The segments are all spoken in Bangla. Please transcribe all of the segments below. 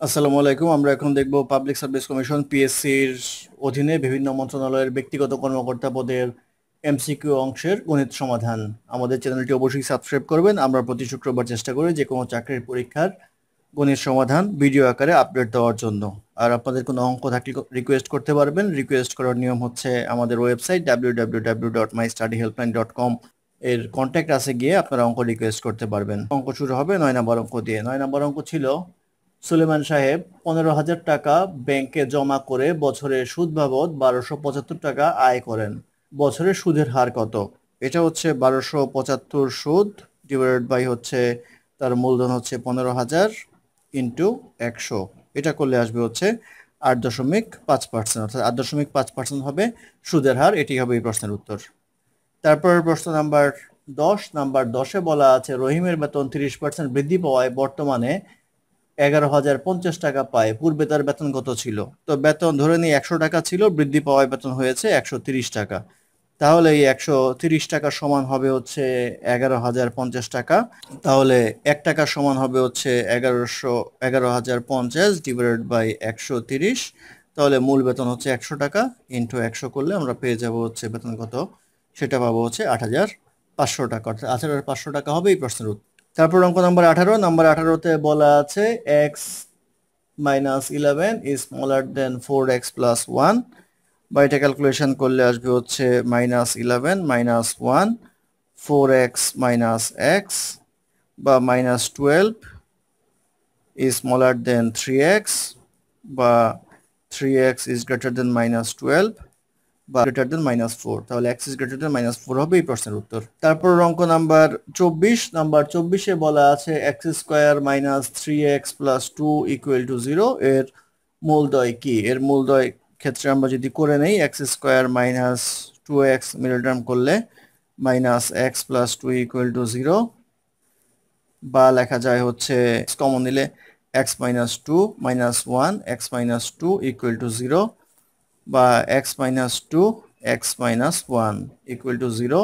আসসালামু আলাইকুম। আমরা এখন দেখব পাবলিক সার্ভিস কমিশন পিএসসির অধীনে বিভিন্ন মন্ত্রণালয়ের ব্যক্তিগত কর্মকর্তা পদের এমসিকিউ অংশের গণিত সমাধান। আমাদের চ্যানেলটি অবশ্যই সাবস্ক্রাইব করবেন। আমরা প্রতি শুক্রবার চেষ্টা করি যে কোনো চাকরির পরীক্ষার গণিত সমাধান ভিডিও আকারে আপডেট দেওয়ার জন্য। আর আপনাদের কোনো অঙ্ক থাকলে রিকোয়েস্ট করতে পারবেন। রিকোয়েস্ট করার নিয়ম হচ্ছে আমাদের website W W W dot my study helpline dot com এর কন্ট্যাক্ট আছে গিয়ে আপনারা অঙ্ক রিকোয়েস্ট করতে পারবেন। অঙ্ক শুরু হবে নয় নম্বর অঙ্ক দিয়ে। নয় নম্বর অঙ্ক ছিল সুলেমান সাহেব, পনেরো হাজার টাকা ব্যাংকে জমা করে বছরে সুদ বাবদ বারোশো পঁচাত্তর টাকা আয় করেন। বছরের সুদের হার কত? এটা হচ্ছে বারোশো পঁচাত্তর সুদ ডিভাইডেড বাই হচ্ছে তার মূলধন হচ্ছে পনেরো হাজার ইন্টু একশো। এটা করলে আসবে হচ্ছে আট দশমিক পাঁচ পার্সেন্ট, অর্থাৎ আট দশমিক পাঁচ পার্সেন্ট হবে সুদের হার, এটি হবে এই প্রশ্নের উত্তর। তারপরের প্রশ্ন নাম্বার দশ, নাম্বার দশে বলা আছে রহিমের বেতন তিরিশ পার্সেন্ট বৃদ্ধি পাওয়ায় বর্তমানে এগারো হাজার পঞ্চাশ টাকা পায়। পূর্বে তার বেতন কত ছিল? তো বেতন ধরে নিই একশো টাকা ছিল, বৃদ্ধি পাওয়ায় বেতন হয়েছে একশো তিরিশ টাকা। তাহলে এই একশো তিরিশ টাকা সমান হবে হচ্ছে এগারো হাজার পঞ্চাশ টাকা। তাহলে এক টাকা সমান হবে হচ্ছে এগারোশো, এগারো হাজার পঞ্চাশ ডিভাইডেড বাই একশো তিরিশ। তাহলে মূল বেতন হচ্ছে একশো টাকা ইন্টু একশো করলে আমরা পেয়ে যাব হচ্ছে বেতন কত? সেটা পাবো হচ্ছে আট হাজার পাঁচশো টাকা। অর্থাৎ আট হাজার পাঁচশো টাকা হবে এই প্রশ্নের উত্তর। তারপর অঙ্ক নাম্বার আঠারো, নাম্বার আঠারোতে বলা আছে X minus eleven is smaller than four X plus one বা এটা ক্যালকুলেশন করলে আসবে হচ্ছে minus eleven minus one four X minus X বা minus twelve is smaller than three X বা three X is greater than minus twelve বা গ্রেটার দেন মাইনাস ফোর তাহলে X is greater than minus four হবে এই প্রশ্নের উত্তর। তারপর অঙ্ক নাম্বার চব্বিশ নাম্বার চব্বিশে বলা আছে X square minus three X plus two equal to zero এর মূলদয় কি? এর মূলদয় ক্ষেত্রে আমরা যদি করে নেই X square minus two X middle term করলে minus X plus two equal to zero বা লেখা যায় হচ্ছে কমন নিলে X minus two minus one X minus two equal to zero বা X minus two X minus one equal to zero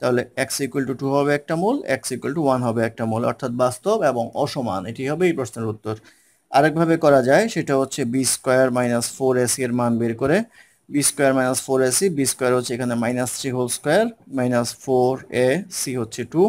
তাহলে এক্স ইকুয়াল টু টু হবে একটা মূল এক্স ইকুয়াল টু ওয়ান হবে একটা মূল, অর্থাৎ বাস্তব এবং অসমান, এটি হবে এই প্রশ্নের উত্তর। আরেকভাবে করা যায়, সেটা হচ্ছে B square minus four AC এর মান বের করে B square minus four AC B square হচ্ছে এখানে minus three whole square minus four A C হচ্ছে টু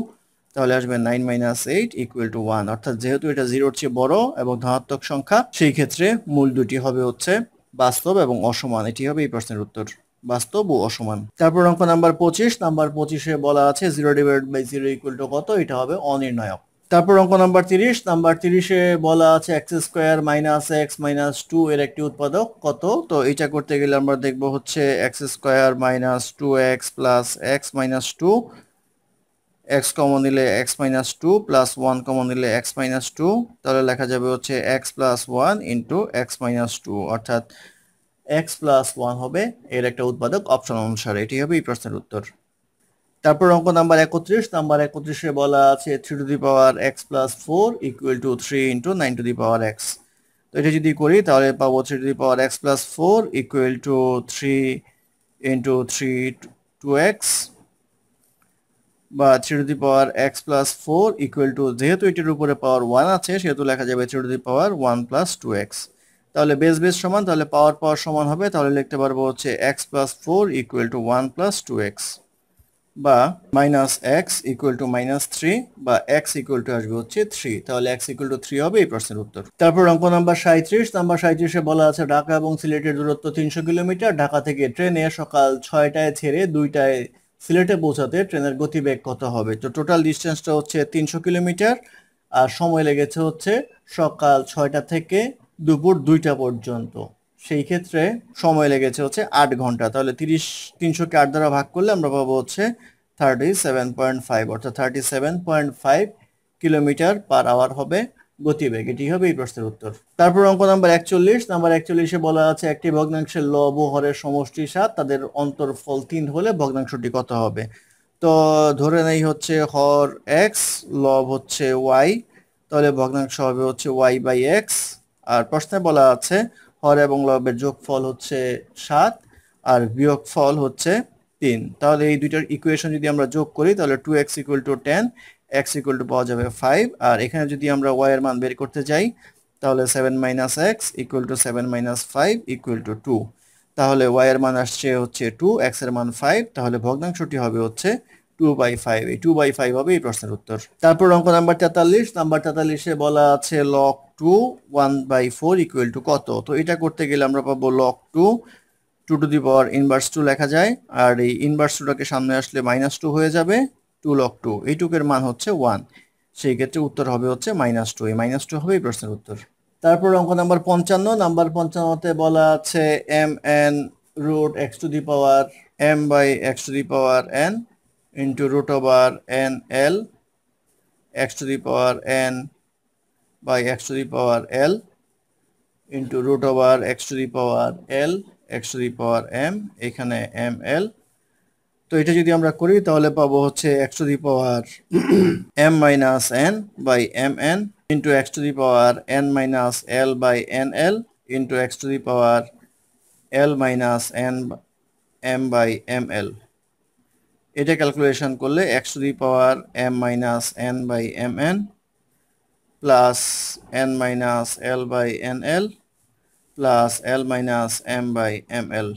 তাহলে আসবে nine minus eight equal to one অর্থাৎ যেহেতু এটা জিরোর চেয়ে বড় এবং ধনাত্মক সংখ্যা, সেই ক্ষেত্রে মূল দুটি হবে হচ্ছে বাস্তব এবং অসমান। এটি হবে এই প্রশ্নের উত্তর। বাস্তব ও অসমান। তারপর অঙ্ক নাম্বার পঁচিশ। নাম্বার পঁচিশে বলা আছে zero divide by zero equal to কত? এটা হবে অনির্ণায়ক। তারপর অঙ্ক নাম্বার তিরিশ। নাম্বার তিরিশে বলা আছে X square minus X minus two এর একটি উৎপাদক। কত? তো এটা করতে গেলে আমরা দেখব হচ্ছে X square minus two X plus X minus two X common নিলে X minus two plus one common নিলে এক্স মাইনাস টু তাহলে লেখা যাবে হচ্ছে X plus one into X minus two অর্থাৎ এক্স প্লাস ওয়ান হবে এর একটা উৎপাদক অপশন অনুসারে। এটি হবে এই প্রশ্নের উত্তর। তারপর অঙ্ক নাম্বার একত্রিশ, নাম্বার একত্রিশে বলা আছে three to the power X plus four equal to three into nine to the power X তো এটা যদি করি, তাহলে পাবো three to the power X plus four equal to three into three two X বা three to the power X plus four equal to যেহেতু এটির উপরে পাওয়ার ওয়ান আছে, সেহেতু লেখা যাবে three to the power one plus two X তাহলে বেস বেস সমান, তাহলে পাওয়ার পাওয়ার সমান হবে, তাহলে লিখতে পারব হচ্ছে X plus four equal to one plus two X বা minus X equal to minus three বা এক্স ইকুয়াল টু আসবে হচ্ছে থ্রি তাহলে এক্স ইকুয়াল টু থ্রি হবে, এই প্রশ্নের উত্তর। তারপর অঙ্ক নাম্বার সাঁত্রিশ নাম্বার সাঁত্রিশে বলা আছে, ঢাকা এবং সিলেটের দূরত্ব তিনশো কিলোমিটার, ঢাকা থেকে ট্রেনে সকাল ছয়টায় ছেড়ে দুইটায় সিলেটে পৌঁছাতে ট্রেনের গতিবেগ কত হবে? তো টোটাল ডিস্টেন্সটা হচ্ছে তিনশো কিলোমিটার, আর সময় লেগেছে হচ্ছে সকাল ছয়টা থেকে দুপুর দুইটা পর্যন্ত। সেই ক্ষেত্রে সময় লেগেছে হচ্ছে আট ঘণ্টা। তাহলে তিরিশ তিনশোকে আট দ্বারা ভাগ করলে আমরা পাবো হচ্ছে থার্টি সেভেন পয়েন্ট ফাইভ অর্থাৎ thirty seven point five kilometre per hour হবে। গতিবেগ এটি হবে এই প্রশ্নের উত্তর। তারপর অঙ্ক নাম্বার একচল্লিশ। নাম্বার একচল্লিশে বলা আছে, একটি ভগ্নাংশের লব হরের সমষ্টি সাত, তাদের অন্তর্ফল তিন হলে ভগ্নাংশটি কত হবে? তো ধরে নেই হচ্ছে হর এক্স, লব হচ্ছে ওয়াই, তাহলে ভগ্নাংশ হবে হচ্ছে ওয়াই বাই এক্স। আর প্রশ্নে বলা আছে, হর এবং লবের যোগফল হচ্ছে সাত, আর বিয়োগ ফল হচ্ছে তিন। তাহলে এই দুইটার ইকুয়েশন যদি আমরা যোগ করি, তাহলে two X equal to ten X equal to পাওয়া যাবে ফাইভ আর এখানে যদি আমরা ওয়াই এর মান বের করতে যাই, তাহলে seven minus X equal to seven minus five equal to two তাহলে ওয়াই এর মান আসছে হচ্ছে টু এক্সের মান ফাইভ তাহলে ভগ্নাংশটি হবে হচ্ছে টু বাই ফাইভ এই টু বাই ফাইভ হবে এই প্রশ্নের উত্তর। তারপর অঙ্ক নাম্বার তেতাল্লিশ। নাম্বার তেতাল্লিশে বলা আছে log two one by four equal to কত? তো এটা করতে গেলে আমরা পাবো log two two to the power inverse two লেখা যায়, আর এই ইনভার্স টুটাকে সামনে আসলে মাইনাস টু হয়ে যাবে টু লক টু এইটুকের মান হচ্ছে ওয়ান সেই ক্ষেত্রে উত্তর হবে হচ্ছে মাইনাস টু এই মাইনাস টু হবে এই প্রশ্নের উত্তর। তারপর অঙ্ক নাম্বার পঞ্চান্ন নাম্বার পঞ্চান্নতে বলা আছে M N root X to the power M by X to the power N into root over N L X to the power N by X to the power L into root over X to the power L X to the power M এখানে এম এল তো এটা যদি আমরা করি, তাহলে পাবো হচ্ছে X to the power M minus N by M N into X to the power N minus L by N L into X to the power L minus N M by M L এটা ক্যালকুলেশন করলে X to the power M minus N by M N plus N minus L by N L plus L minus M by M L.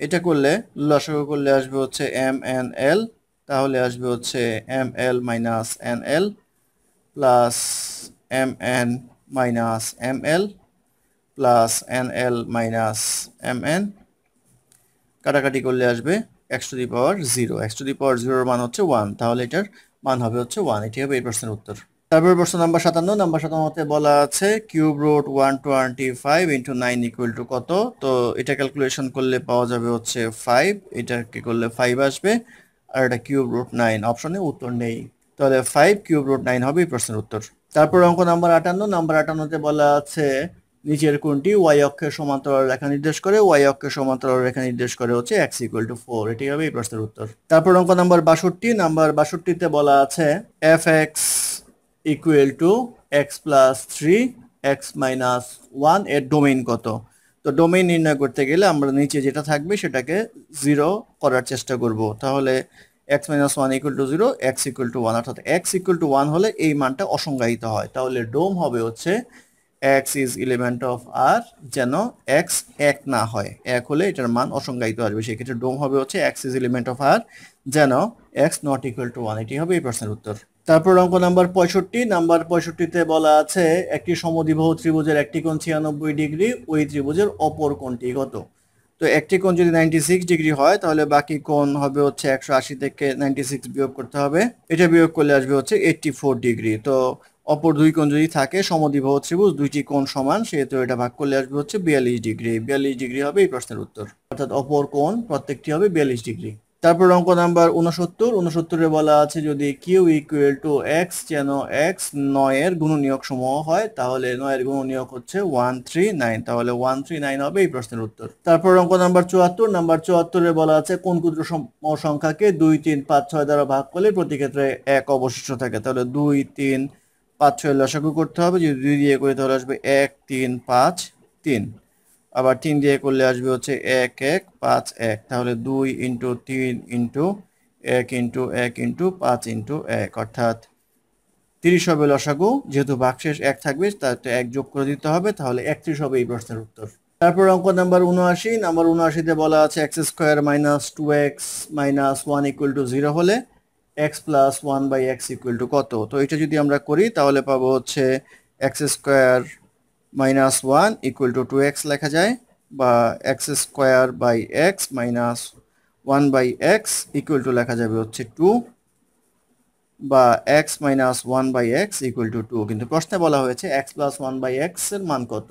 এটা করলে লসাগু করলে আসবে হচ্ছে এম এন এল, তাহলে আসবে হচ্ছে M L minus N L plus M N minus M L plus N L minus M N. কাটাকাটি করলে আসবে X to the power zero. X to the power জিরোর মান হচ্ছে ওয়ান, তাহলে এটার মান হবে হচ্ছে ওয়ান। এটি হবে এই প্রশ্নের উত্তর। তারপর প্রশ্ন নাম্বার সাতান্ন। নাম্বার সাতান্নতে বলা আছে cube root one twenty five into nine equal to কত? তো এটা ক্যালকুলেশন করলে পাওয়া যাবে হচ্ছে ফাইভ। এটাকে করলে ফাইভ আসবে। আর এটা কিউব রুট নাইন অপশনে উত্তর নেই। তাহলে ফাইভ কিউব রুট নাইন হবে প্রশ্নের উত্তর। তারপর অঙ্ক নাম্বার আটান্ন। নাম্বার আটান্নতে বলা আছে নিচের কোনটি? ওয়াই অক্ষের সমান্তরাল রেখা নির্দেশ করে। ওয়াই অক্ষের সমান্তরাল রেখা নির্দেশ করে হচ্ছে এক্স ইকুয়াল টু ফোর। এটি হবে এই প্রশ্নের উত্তর। তারপর অঙ্ক নাম্বার বাষট্টি। নাম্বার বাষট্টিতে বলা আছে F X equal to X plus three X minus ওয়ানের ডোমেইন কত? তো ডোমেইন নির্ণয় করতে গেলে আমরা নিচে যেটা থাকবে সেটাকে জিরো করার চেষ্টা করব। তাহলে X minus one equal to zero X equal to one অর্থাৎ এক্স ইকুয়াল টু ওয়ান হলে এই মানটা অসংজ্ঞায়িত হয়। তাহলে ডোম হবে হচ্ছে X is element of R যেন এক্স এক না হয়। এক হলে এটার মান অসংজ্ঞায়িত আসবে। সেক্ষেত্রে ডোম হবে হচ্ছে X is element of R যেন X not equal to one এটি হবে এই প্রশ্নের উত্তর। তারপর অঙ্ক নাম্বার পঁয়ষট্টি। নাম্বার পঁয়ষট্টিতে বলা আছে, একটি সমদ্বিবাহু ত্রিভুজের একটি কোণ ছিয়ানব্বই ডিগ্রি, ওই ত্রিভুজের অপর কোণটি কত? তো একটি কোণ যদি নাইনটি সিক্স ডিগ্রি হয়, তাহলে বাকি কোণ হবে হচ্ছে একশো আশি থেকে নাইনটি সিক্স বিয়োগ করতে হবে। এটা বিয়োগ করলে আসবে হচ্ছে এইটটি ফোর ডিগ্রি। তো অপর দুই কোণ যদি থাকে সমদ্বিবাহু ত্রিভুজ, দুইটি কোণ সমান, সেহেতু এটা ভাগ করলে আসবে হচ্ছে বিয়াল্লিশ ডিগ্রি। বিয়াল্লিশ ডিগ্রি হবে এই প্রশ্নের উত্তর। অর্থাৎ অপর কোণ প্রত্যেকটি হবে বিয়াল্লিশ ডিগ্রি। তারপর অঙ্ক নাম্বার উনসত্তর উনসত্তরে বলা আছে, যদি কিউ ইকুয়াল টু এক্স যেন এক্স নয়ের গুণনীয়ক সমূহ হয়, তাহলে নয়ের গুণনীয়ক হচ্ছে ওয়ান থ্রি নাইন তাহলে ওয়ান থ্রি নাইন হবে এই প্রশ্নের উত্তর। তারপর অঙ্ক নাম্বার চুয়াত্তর। নাম্বার চুয়াত্তরে বলা আছে, কোন ক্ষুদ্র সংখ্যাকে দুই, তিন, পাঁচ, ছয় দ্বারা ভাগ করলে প্রতি ক্ষেত্রে এক অবশিষ্ট থাকে। তাহলে দুই, তিন পাঁচ, ছয় লসাগু করতে হবে। যদি দুই দিয়ে করি তাহলে আসবে এক, তিন, পাঁচ, তিন। আবার তিন দিয়ে করলে আসবে হচ্ছে এক এক, পাঁচ, এক। তাহলে দুই ইন্টু তিন ইন্টু এক ইন্টু এক ইন্টু পাঁচ ইন্টু এক। অর্থাৎ তিরিশ হবে লসাগু। যেহেতু বাক্সেস এক থাকবে, তাতে এক যোগ করে দিতে হবে। তাহলে একত্রিশ হবে এই প্রশ্নের উত্তর। তারপর অঙ্ক নাম্বার উনআশি। নাম্বার উনআশিতে বলা আছে X square minus two X minus one equal to zero হলে X plus one by X equal to কত? তো এটা যদি আমরা করি, তাহলে পাবো হচ্ছে X square minus one equal to two X লেখা যায়, বা X square by X minus one by X equal to লেখা যাবে হচ্ছে টু বা X minus one by X equal to two কিন্তু প্রশ্নে বলা হয়েছে এক্স প্লাস ওয়ান বাই এক্সের মান কত?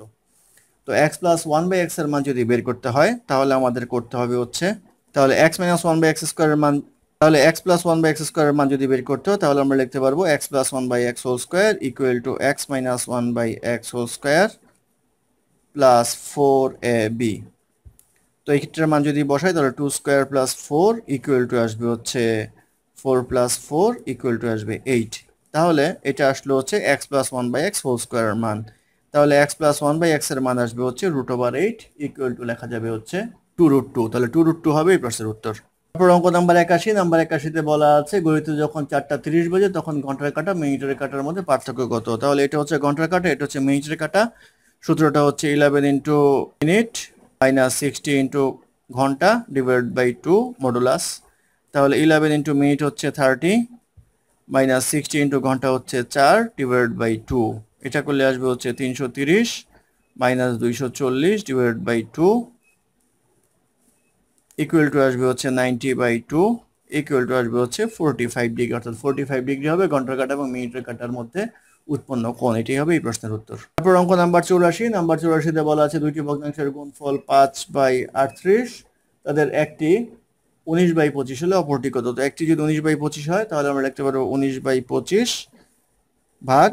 তো এক্স প্লাস ওয়ান বাই এক্সের মান যদি বের করতে হয়, তাহলে আমাদের করতে হবে হচ্ছে, তাহলে X minus one by X স্কোয়ারের মান তাহলে X plus one by X স্কোয়ারের মান যদি বের করতে হয়, তাহলে আমরা লিখতে পারব X plus one by X whole square equal to X minus one by X whole square plus four A B তো এই ক্ষেত্রে মান যদি বসাই, তাহলে two square plus four equal to আসবে হচ্ছে four plus four equal to আসবে এইট তাহলে এটা আসলো হচ্ছে X plus one by X whole স্কোয়ারের মান। তাহলে এক্স প্লাস ওয়ান বাই এক্সের মান আসবে হচ্ছে root over eight equal to লেখা যাবে হচ্ছে টু রুট টু তাহলে টু রুট টু হবে, এই প্রশ্নের উত্তর। তারপর অঙ্ক নাম্বার একাশি, নাম্বার একাশিতে বলা আছে, গণিতে যখন চারটা তিরিশ বাজে তখন ঘণ্টার কাটা মিনিটের কাটার মধ্যে পার্থক্য কত? তাহলে এটা হচ্ছে ঘণ্টার কাটা, এটা হচ্ছে মিনিটের কাটা। সূত্রটা হচ্ছে eleven into minute minus sixty into ঘণ্টা ডিভাইড বাই টু মডুলাস তাহলে ইলেভেন ইন্টু মিনিট হচ্ছে থার্টি মাইনাস সিক্সটি ইন্টু ঘণ্টা হচ্ছে চার ডিভাইড বাই টু এটা করলে আসবে হচ্ছে তিনশো তিরিশ মাইনাস দুইশো চল্লিশ divide by two equal to আসবে হচ্ছে ninety by two equal to আসবে হচ্ছে ফোরটি ফাইভ ডিগ্রি অর্থাৎ ফোরটি ফাইভ ডিগ্রি হবে ঘণ্টার কাটা এবং মিনিটের কাটার মধ্যে উৎপন্ন কোণ। এটি হবে এই প্রশ্নের উত্তর। তারপর অঙ্ক নাম্বার চৌরাশি নাম্বার চৌরাশিতে বলা আছে দুইটি ভগ্নাংশের গুণফল পাঁচ বাই আটত্রিশ, তাদের একটি উনিশ বাই পঁচিশ হলে অপরটি কত? তো একটি যদি উনিশ বাই পঁচিশ হয়, তাহলে আমরা লিখতে পারব উনিশ বাই পঁচিশ ভাগ,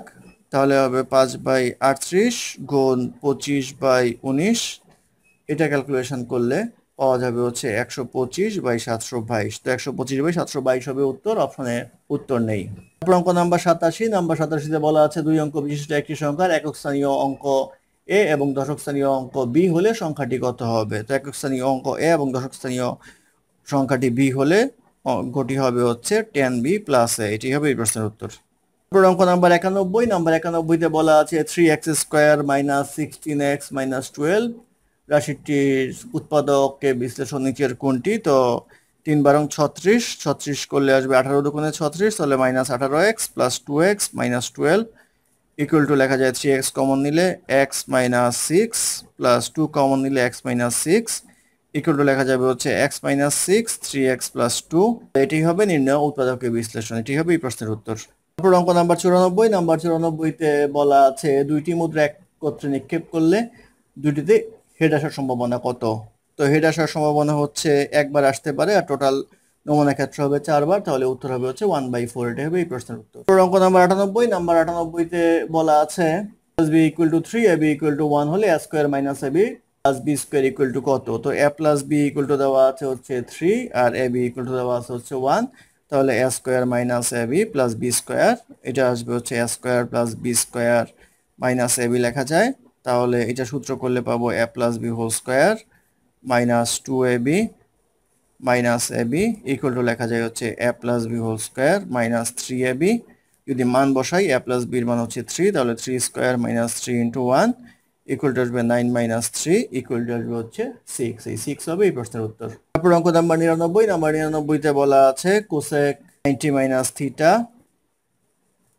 তাহলে হবে পাঁচ বাই আটত্রিশ গুণ পঁচিশ বাই উনিশ। এটা ক্যালকুলেশন করলে পাওয়া যাবে হচ্ছে একশো পঁচিশ বাই সাতশো বাইশ। তো একশো পঁচিশ বাই সাতশো বাইশ হবে উত্তর অপশনে উত্তর নেই। অঙ্ক নাম্বার সাতাশি নাম্বার সাতাশিতে বলা আছে দুই অঙ্ক বিশিষ্ট একটি সংখ্যার একক স্থানীয় অঙ্ক এ এবং দশক স্থানীয় অঙ্ক বি হলে সংখ্যাটি কত হবে? তো একক স্থানীয় অঙ্ক এ এবং দশক স্থানীয় সংখ্যাটি বি হলে অঙ্কটি হবে হচ্ছে টেন বি প্লাস এ এটি হবে এই প্রশ্নের উত্তর। অঙ্ক নাম্বার একানব্বই নাম্বার একানব্বইতে বলা আছে three x square minus sixteen x minus twelve রাশিটির উৎপাদককে বিশ্লেষণ নিচের কোনটি? তো তিন বারং ছত্রিশ ছত্রিশ করলে আসবে আঠারো দোকানে ছত্রিশ, তাহলে মাইনাস আঠারো x plus two x minus twelve equal to লেখা যায় থ্রি এক্স কমন নিলে x minus six plus two common নিলে x minus six equal to লেখা যাবে হচ্ছে x minus six three x plus two এটি হবে নির্ণয় উৎপাদকের বিশ্লেষণ, এটি হবে এই প্রশ্নের উত্তর। তারপর অঙ্ক নাম্বার চুরানব্বই, নাম্বার চুরানব্বইতে বলা আছে দুইটি মুদ্রা একত্রে নিক্ষেপ করলে দুইটিতে হেড আসার সম্ভাবনা কত? তো হেড আসার সম্ভাবনা হচ্ছে একবার আসতে পারে আর টোটাল নমুনা ক্ষেত্র হবে চারবার, তাহলে উত্তর হবে হচ্ছে ওয়ান বাই ফোর এটা হবে এই প্রশ্নের উত্তর। অঙ্ক নাম্বার আটানব্বই নাম্বার আটানব্বইতে বলা আছে plus b equal to three a b equal to one হলে a square minus a b plus b square equal to কত? তো a plus b equal to দেওয়া আছে হচ্ছে থ্রি আর এ বি ইকুয়াল টু দেওয়া আছে হচ্ছে ওয়ান তাহলে a square minus a b plus b square এটা আসবে হচ্ছে a square plus b square minus a b লেখা যায়। তাহলে এটা সূত্র করলে পাবো a plus b whole square minus two a b minus a b equal to লেখা যায় হচ্ছে a plus b whole square minus three a b যদি মান বসাই এ প্লাস বির মান হচ্ছে থ্রি তাহলে three square minus three into one equal to আসবে nine minus three equal to আসবে হচ্ছে সিক্স এই সিক্স হবে এই প্রশ্নের উত্তর। তারপর অঙ্ক নাম্বার নিরানব্বই, নাম্বার নিরানব্বইতে বলা আছে cosec ninety minus theta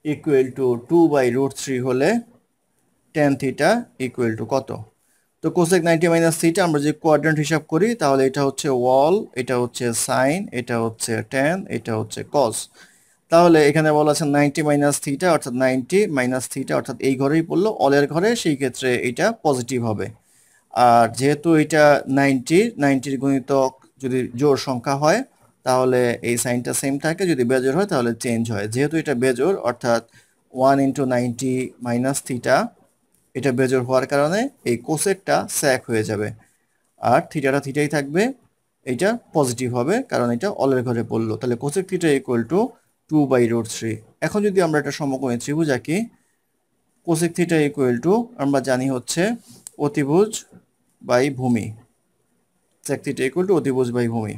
equal to two by root three হলে টেন থিটা ইকুয়াল টু কত? তো কোসেক নাইনটি মাইনাস থিটা আমরা যে কোয়াড্রেন্ট হিসাব করি, তাহলে এটা হচ্ছে ওয়াল এটা হচ্ছে সাইন এটা হচ্ছে টেন এটা হচ্ছে কস তাহলে এখানে বলা আছে নাইনটি মাইনাস থিটা অর্থাৎ নাইনটি মাইনাস থিটা অর্থাৎ এই ঘরেই পড়ল অলের ঘরে সেই ক্ষেত্রে এটা পজিটিভ হবে। আর যেহেতু এটা নাইনটি নাইনটির গণিতক যদি জোর সংখ্যা হয়, তাহলে এই সাইনটা সেম থাকে, যদি বেজোর হয় তাহলে চেঞ্জ হয়। যেহেতু এটা বেজোর অর্থাৎ one into ninety minus theta এটা বেজোর হওয়ার কারণে এই কোসেকটা স্যাক হয়ে যাবে। আর থিটাটা থিটাই থাকবে, এটা পজিটিভ হবে কারণ এটা অলের ঘরে পড়ল। তাহলে cosec theta equal to two by root three এখন যদি আমরা একটা সমকোণী ত্রিভুজ আঁকি কোসেক থিটা ইকুয়াল টু আমরা জানি হচ্ছে অতিভুজ বাই ভূমি। সেক থিটা ইকুয়াল টু অতিভুজ বাই ভূমি।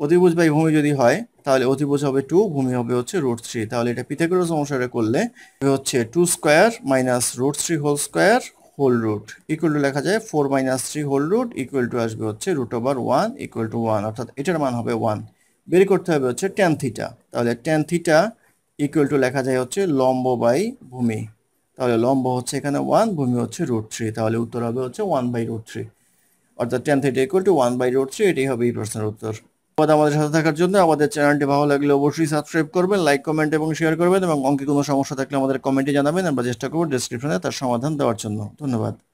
অতিভুজ বাই ভূমি যদি হয়, তাহলে অতিভুজ হবে টু ভূমি হবে হচ্ছে রুট থ্রি তাহলে এটা পিথাগোরাস অনুসারে করলে হচ্ছে two square minus root three whole square whole root equal to লেখা যায় four minus three whole root equal to আসবে হচ্ছে root over one equal to one অর্থাৎ এটার মান হবে ওয়ান বের করতে হবে হচ্ছে টেন থিটা তাহলে টেন থিটা ইকুয়াল টু লেখা যায় হচ্ছে লম্ব বাই ভূমি। তাহলে লম্ব হচ্ছে এখানে ওয়ান ভূমি হচ্ছে রুট থ্রি তাহলে উত্তর হবে হচ্ছে ওয়ান বাই রুট থ্রি অর্থাৎ tan theta equal to one by root three এটাই হবে এই প্রশ্নের উত্তর। আমাদের সাথে থাকার জন্য। আমাদের চ্যানেলটি ভালো লাগলে অবশ্যই সাবস্ক্রাইব করবেন, লাইক, কমেন্ট এবং শেয়ার করবেন এবং অঙ্কে কোনো সমস্যা থাকলে আমাদের কমেন্টে জানাবেন। আমরা চেষ্টা করব ডিসক্রিপশনে তার সমাধান দেওয়ার জন্য। ধন্যবাদ।